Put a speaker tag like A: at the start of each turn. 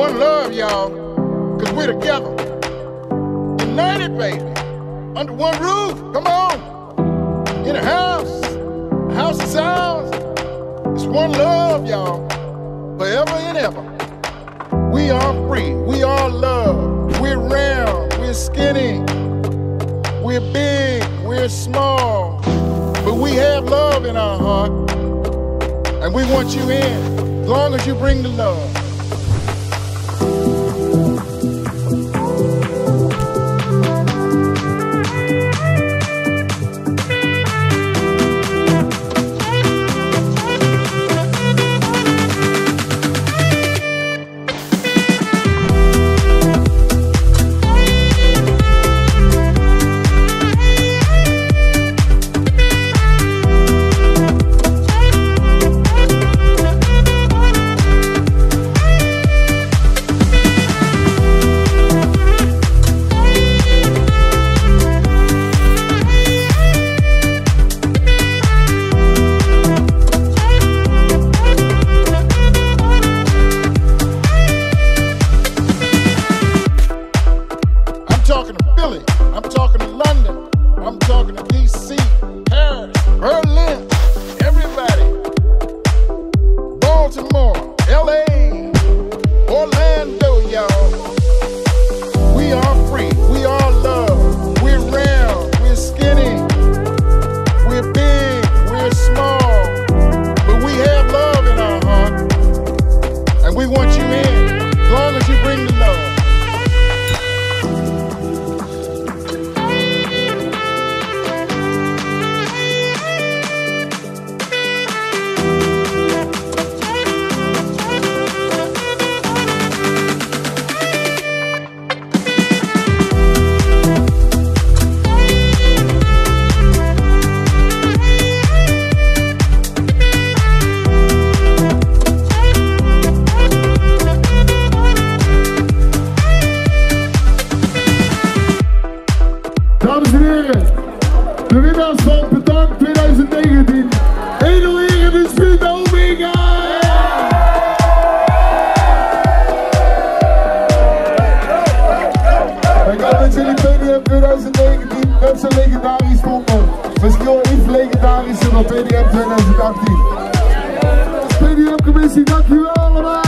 A: one love, y'all. Cause we're together. United, baby. Under one roof. Come on. In a house. A house of ours. It's one love, y'all. Forever and ever. We are free. We are love. We're round. We're skinny. We're big. We're small. But we have love in our heart. And we want you in. As long as you bring the love. LA, De winnaars van Bedankt 2019. Edo van Vita Omega! Ik hoop met jullie PDM 2019 met zijn legendarisch vonden. Misschien wel even legendarischer dan PDM 2018. PDM-commissie, dankjewel allemaal!